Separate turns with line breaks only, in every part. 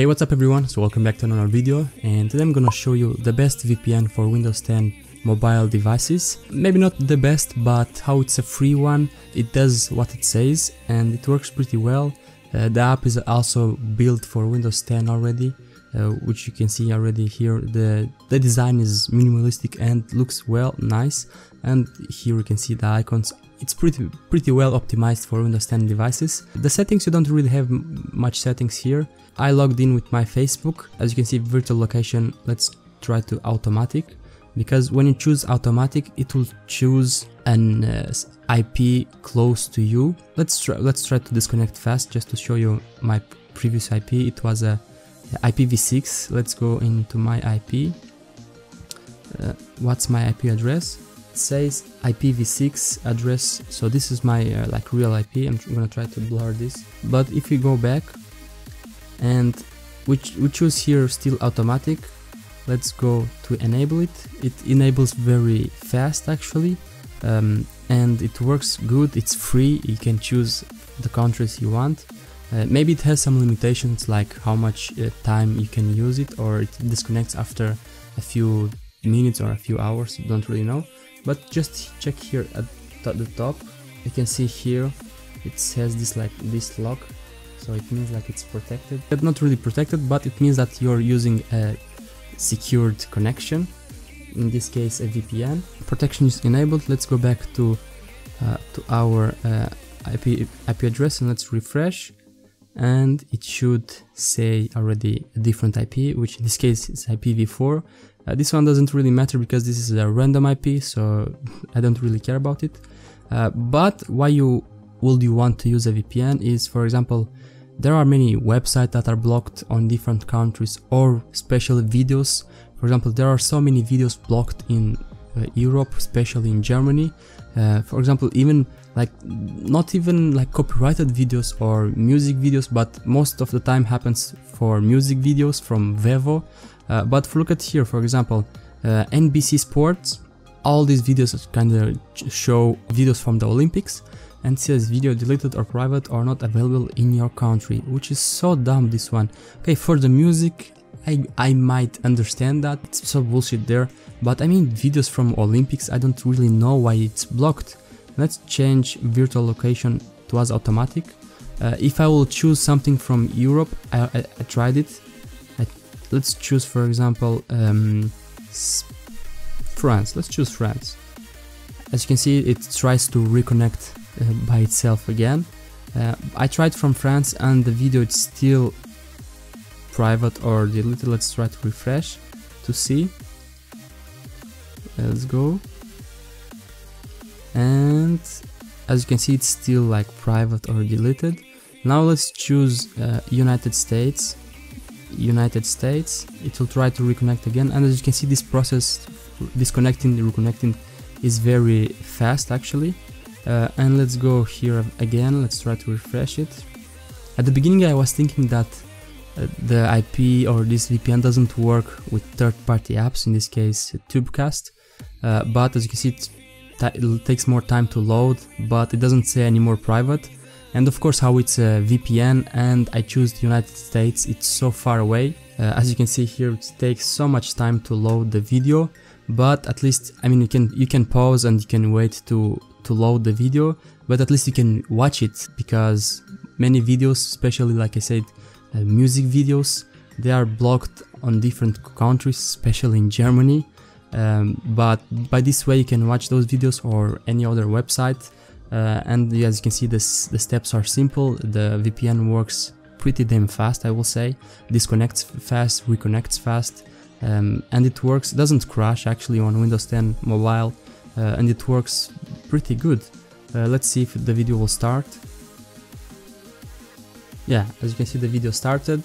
Hey what's up everyone, so welcome back to another video and today I'm gonna show you the best VPN for Windows 10 mobile devices. Maybe not the best, but how it's a free one, it does what it says and it works pretty well. Uh, the app is also built for Windows 10 already, uh, which you can see already here. The, the design is minimalistic and looks well, nice. And here you can see the icons it's pretty pretty well optimized for Windows 10 devices. The settings you don't really have much settings here. I logged in with my Facebook. As you can see virtual location, let's try to automatic because when you choose automatic it will choose an uh, IP close to you. Let's try let's try to disconnect fast just to show you my previous IP. It was a IPv6. Let's go into my IP. Uh, what's my IP address? Says IPv6 address. So this is my uh, like real IP I'm gonna try to blur this. But if we go back and we, ch we choose here still automatic let's go to enable it. It enables very fast actually. Um, and it works good. It's free. You can choose the countries you want. Uh, maybe it has some limitations like how much uh, time you can use it or it disconnects after a few minutes or a few hours. Don't really know but just check here at the top. You can see here it says this like this lock. So it means like it's protected. But not really protected but it means that you're using a secured connection in this case a VPN protection is enabled. Let's go back to uh, to our uh, IP, IP address and let's refresh. And it should say already a different IP which in this case is IPv4 uh, this one doesn't really matter because this is a random IP, so I don't really care about it. Uh, but why you would you want to use a VPN is, for example, there are many websites that are blocked on different countries or special videos. For example, there are so many videos blocked in uh, Europe, especially in Germany. Uh, for example, even like not even like copyrighted videos or music videos, but most of the time happens for music videos from Vevo. Uh, but look at here, for example, uh, NBC Sports, all these videos kind of show videos from the Olympics and says video deleted or private or not available in your country, which is so dumb this one. Okay, for the music, I, I might understand that, it's so bullshit there, but I mean videos from Olympics, I don't really know why it's blocked. Let's change virtual location to as automatic. Uh, if I will choose something from Europe, I, I, I tried it, let's choose for example um, France. Let's choose France. As you can see it tries to reconnect uh, by itself again. Uh, I tried from France and the video is still private or deleted. Let's try to refresh to see. Let's go. And as you can see it's still like private or deleted. Now let's choose uh, United States United States it will try to reconnect again. And as you can see this process disconnecting reconnecting is very fast actually. Uh, and let's go here again. Let's try to refresh it. At the beginning I was thinking that uh, the IP or this VPN doesn't work with third-party apps in this case Tubecast. Uh, but as you can see it, it takes more time to load but it doesn't say any more private and of course how it's a VPN and I choose the United States, it's so far away. Uh, as you can see here, it takes so much time to load the video, but at least, I mean, you can you can pause and you can wait to, to load the video, but at least you can watch it because many videos, especially like I said, uh, music videos, they are blocked on different countries, especially in Germany. Um, but by this way you can watch those videos or any other website uh, and as you can see this, the steps are simple. The VPN works pretty damn fast I will say. Disconnects fast reconnects fast um, and it works doesn't crash actually on Windows 10 mobile uh, and it works pretty good. Uh, let's see if the video will start. Yeah as you can see the video started.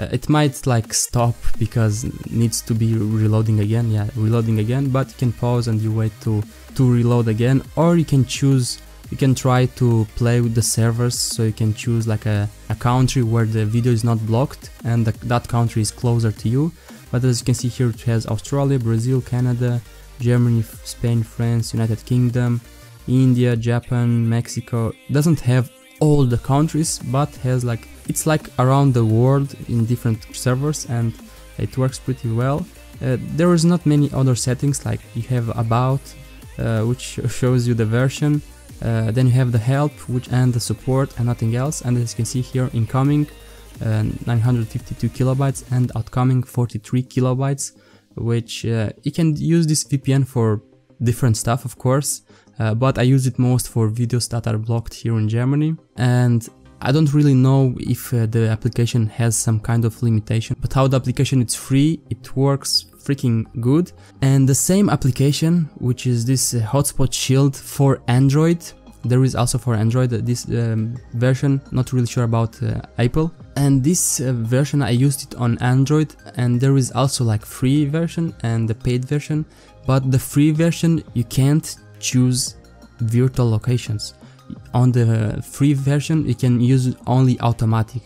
Uh, it might like stop because needs to be reloading again. Yeah reloading again but you can pause and you wait to to reload again. Or you can choose you can try to play with the servers so you can choose like a, a country where the video is not blocked and the, that country is closer to you but as you can see here it has Australia, Brazil, Canada, Germany, Spain, France, United Kingdom, India, Japan, Mexico. Doesn't have all the countries but has like it's like around the world in different servers and it works pretty well. Uh, there is not many other settings like you have about uh, which shows you the version uh, then you have the help which and the support and nothing else. And as you can see here incoming uh, 952 kilobytes and outgoing 43 kilobytes which uh, you can use this VPN for different stuff of course uh, but I use it most for videos that are blocked here in Germany. And I don't really know if uh, the application has some kind of limitation but how the application is free it works freaking good. And the same application which is this uh, hotspot shield for Android. There is also for Android uh, this um, version. Not really sure about uh, Apple. And this uh, version I used it on Android. And there is also like free version and the paid version. But the free version you can't choose virtual locations. On the free version you can use only automatic.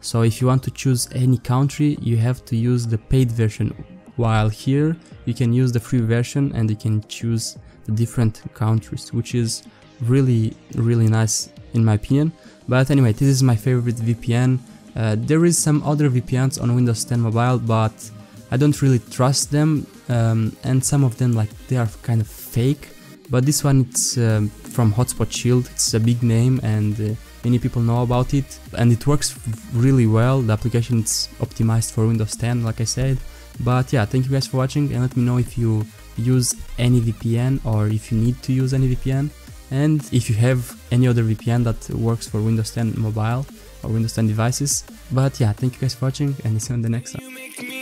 So if you want to choose any country you have to use the paid version while here you can use the free version and you can choose the different countries which is really really nice in my opinion. But anyway this is my favorite VPN uh, there is some other VPNs on Windows 10 mobile but I don't really trust them um, and some of them like they are kind of fake. But this one it's um, from Hotspot Shield. It's a big name and uh, many people know about it. And it works really well. The application is optimized for Windows 10 like I said but yeah thank you guys for watching and let me know if you use any VPN or if you need to use any VPN and if you have any other VPN that works for Windows 10 mobile or Windows 10 devices. But yeah thank you guys for watching and see you on the next one